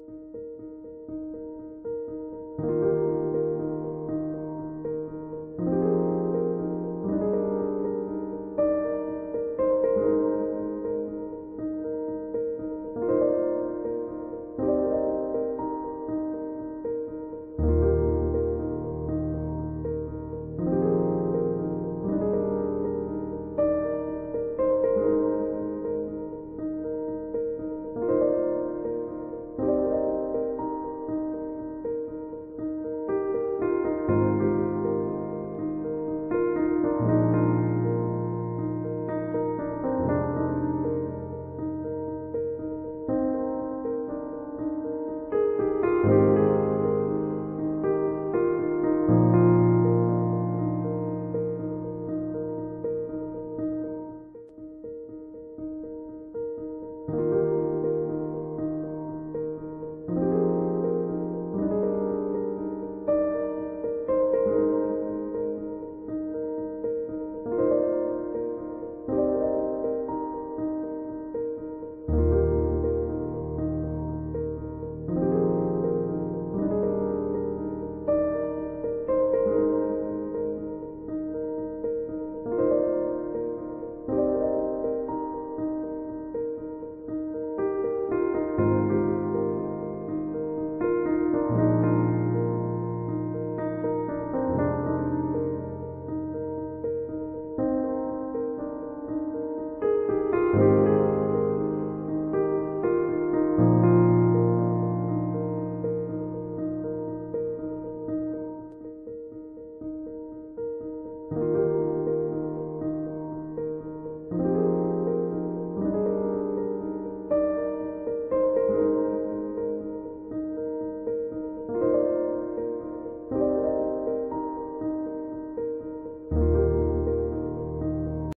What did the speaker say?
you